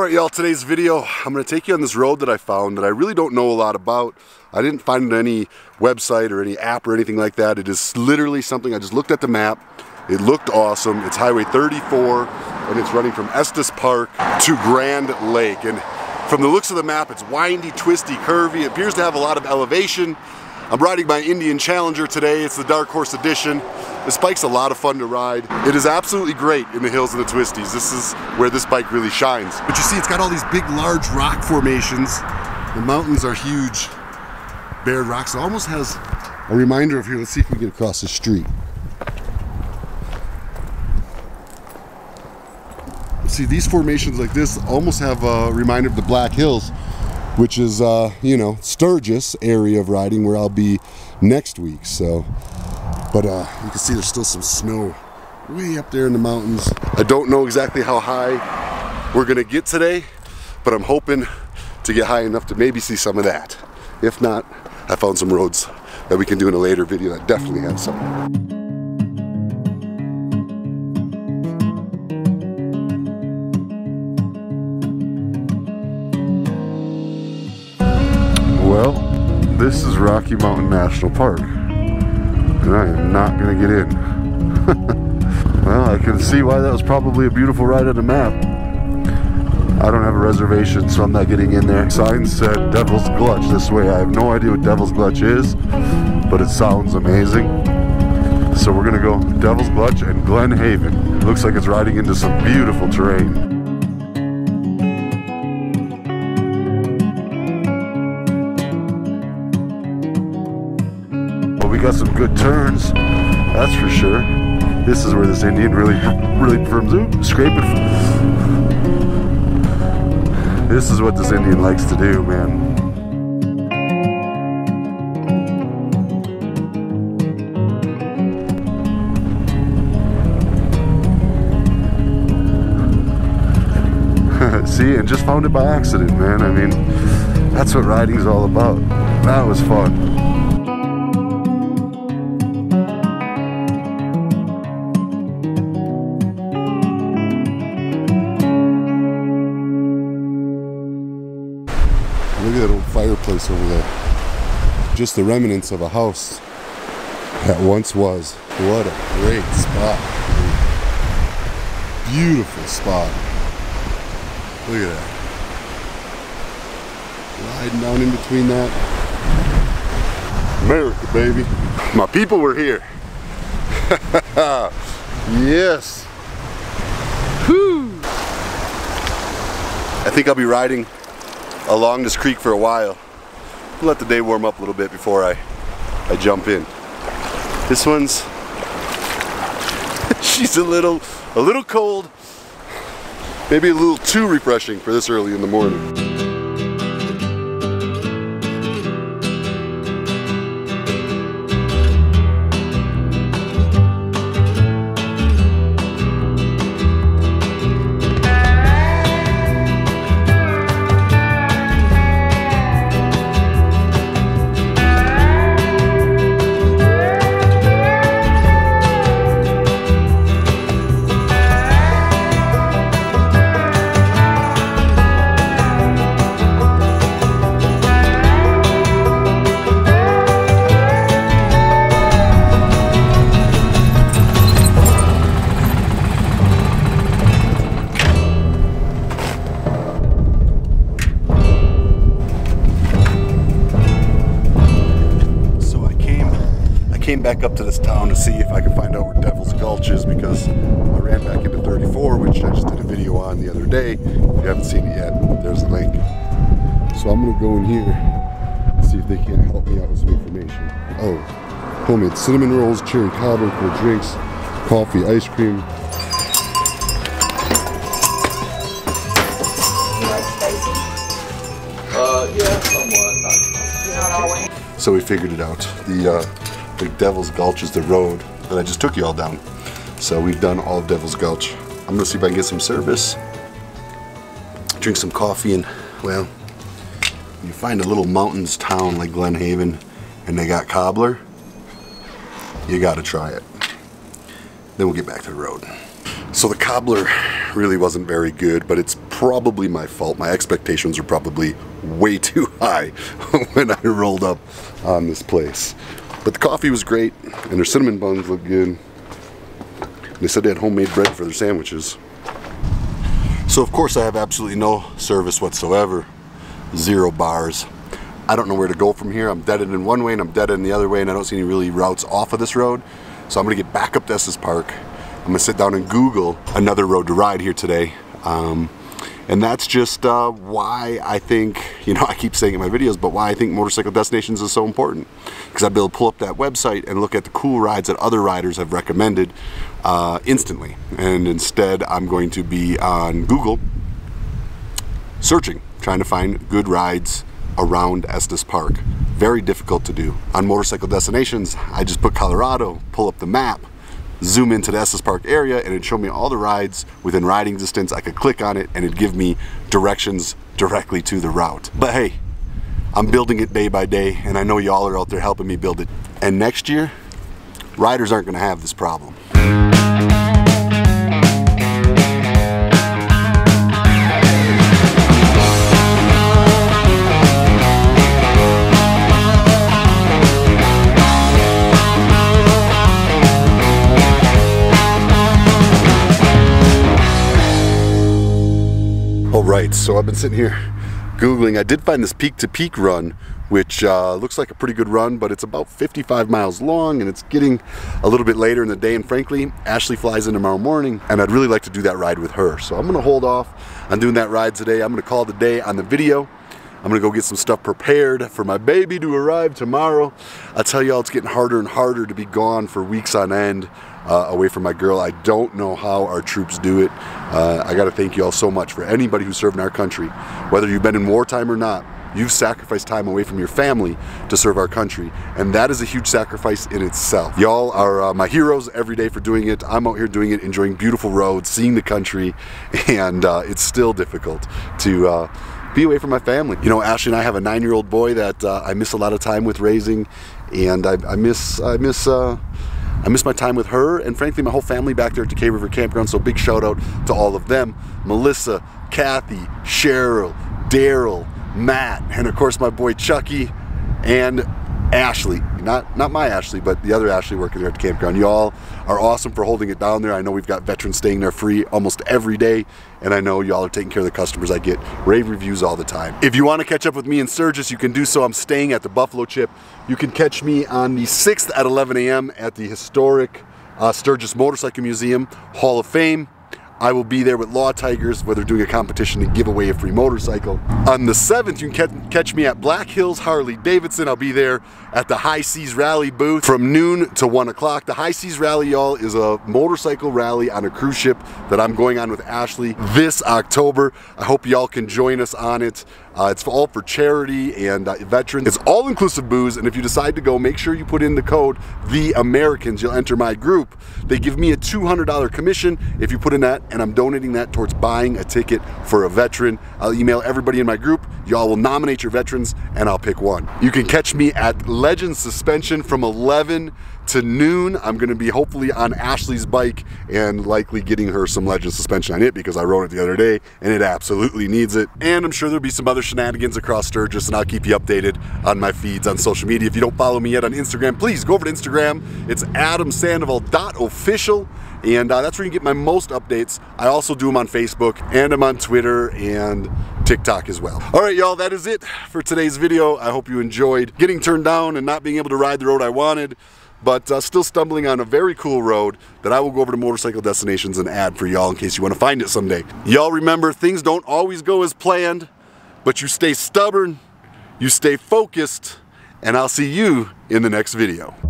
Alright y'all, today's video, I'm to take you on this road that I found that I really don't know a lot about. I didn't find any website or any app or anything like that. It is literally something, I just looked at the map. It looked awesome. It's Highway 34 and it's running from Estes Park to Grand Lake. And from the looks of the map, it's windy, twisty, curvy. It appears to have a lot of elevation. I'm riding my Indian Challenger today. It's the Dark Horse Edition. This bike's a lot of fun to ride. It is absolutely great in the hills and the twisties. This is where this bike really shines. But you see, it's got all these big, large rock formations. The mountains are huge, bared rocks. It almost has a reminder of here. Let's see if we can get across the street. See, these formations like this almost have a reminder of the Black Hills which is, uh, you know, Sturgis area of riding where I'll be next week. So, but uh, you can see there's still some snow way up there in the mountains. I don't know exactly how high we're gonna get today, but I'm hoping to get high enough to maybe see some of that. If not, I found some roads that we can do in a later video that definitely have some. Well, this is Rocky Mountain National Park, and I am not to get in. well, I can see why that was probably a beautiful ride on the map. I don't have a reservation, so I'm not getting in there. Sign said Devil's Gulch this way. I have no idea what Devil's Gulch is, but it sounds amazing. So we're gonna go Devil's Gulch and Glen Haven. Looks like it's riding into some beautiful terrain. Got some good turns, that's for sure. This is where this Indian really, really performs. Ooh, scraping. This is what this Indian likes to do, man. See, and just found it by accident, man. I mean, that's what riding's all about. That was fun. Look at that old fireplace over there. Just the remnants of a house that once was. What a great spot. Beautiful spot. Look at that. Riding down in between that. America, baby. My people were here. yes. Whew. I think I'll be riding along this creek for a while. Let the day warm up a little bit before I, I jump in. This one's, she's a little, a little cold, maybe a little too refreshing for this early in the morning. Came back up to this town to see if I could find out where Devil's Gulch is because I ran back into 34, which I just did a video on the other day. If you haven't seen it yet, there's the link. So I'm gonna go in here and see if they can help me out with some information. Oh, homemade cinnamon rolls, cherry cobbler for drinks, coffee, ice cream. Uh, yeah, somewhat. So we figured it out. The uh, the Devil's Gulch is the road that I just took you all down. So we've done all of Devil's Gulch. I'm gonna see if I can get some service, drink some coffee, and well, you find a little mountains town like Glen Haven and they got cobbler, you gotta try it. Then we'll get back to the road. So the cobbler really wasn't very good, but it's probably my fault. My expectations were probably way too high when I rolled up on this place. But the coffee was great, and their cinnamon buns looked good. They said they had homemade bread for their sandwiches. So of course I have absolutely no service whatsoever. Zero bars. I don't know where to go from here. I'm dead in one way and I'm dead in the other way and I don't see any really routes off of this road. So I'm gonna get back up to Estes Park. I'm gonna sit down and Google another road to ride here today. Um, and that's just uh, why I think, you know, I keep saying in my videos, but why I think Motorcycle Destinations is so important. Because I'll be able to pull up that website and look at the cool rides that other riders have recommended uh, instantly. And instead, I'm going to be on Google searching, trying to find good rides around Estes Park. Very difficult to do. On Motorcycle Destinations, I just put Colorado, pull up the map, zoom into the Estes Park area and it'd show me all the rides within riding distance. I could click on it and it'd give me directions directly to the route. But hey, I'm building it day by day and I know y'all are out there helping me build it. And next year, riders aren't gonna have this problem. So I've been sitting here Googling. I did find this peak to peak run, which uh, looks like a pretty good run, but it's about 55 miles long and it's getting a little bit later in the day. And frankly, Ashley flies in tomorrow morning and I'd really like to do that ride with her. So I'm gonna hold off on doing that ride today. I'm gonna call the day on the video. I'm gonna go get some stuff prepared for my baby to arrive tomorrow. I tell y'all it's getting harder and harder to be gone for weeks on end uh, away from my girl. I don't know how our troops do it. Uh, I gotta thank you all so much for anybody who served in our country. Whether you've been in wartime or not, you've sacrificed time away from your family to serve our country. And that is a huge sacrifice in itself. Y'all are uh, my heroes every day for doing it. I'm out here doing it, enjoying beautiful roads, seeing the country, and uh, it's still difficult to uh, be away from my family. You know, Ashley and I have a nine-year-old boy that uh, I miss a lot of time with raising, and I, I miss I miss uh, I miss my time with her and frankly my whole family back there at Decay River Campground. So big shout out to all of them: Melissa, Kathy, Cheryl, Daryl, Matt, and of course my boy Chucky and Ashley, not not my Ashley, but the other Ashley working there at the campground. Y'all are awesome for holding it down there. I know we've got veterans staying there free almost every day, and I know y'all are taking care of the customers. I get rave reviews all the time. If you want to catch up with me in Sturgis, you can do so. I'm staying at the Buffalo Chip. You can catch me on the 6th at 11 a.m. at the historic uh, Sturgis Motorcycle Museum Hall of Fame. I will be there with Law Tigers where they're doing a competition to give away a free motorcycle. On the 7th, you can catch me at Black Hills Harley Davidson. I'll be there at the High Seas Rally booth from noon to 1 o'clock. The High Seas Rally, y'all, is a motorcycle rally on a cruise ship that I'm going on with Ashley this October. I hope y'all can join us on it. Uh, it's all for charity and uh, veterans. It's all inclusive booze, and if you decide to go, make sure you put in the code The Americans. You'll enter my group. They give me a $200 commission if you put in that, and I'm donating that towards buying a ticket for a veteran. I'll email everybody in my group. Y'all will nominate your veterans, and I'll pick one. You can catch me at Legend Suspension from 11 to noon. I'm going to be hopefully on Ashley's bike and likely getting her some Legend suspension on it because I rode it the other day and it absolutely needs it. And I'm sure there'll be some other shenanigans across Sturgis and I'll keep you updated on my feeds on social media. If you don't follow me yet on Instagram, please go over to Instagram. It's adamsandoval.official and uh, that's where you can get my most updates. I also do them on Facebook and I'm on Twitter and TikTok as well. All right, y'all, that is it for today's video. I hope you enjoyed getting turned down and not being able to ride the road I wanted but uh, still stumbling on a very cool road that I will go over to Motorcycle Destinations and add for y'all in case you want to find it someday. Y'all remember, things don't always go as planned, but you stay stubborn, you stay focused, and I'll see you in the next video.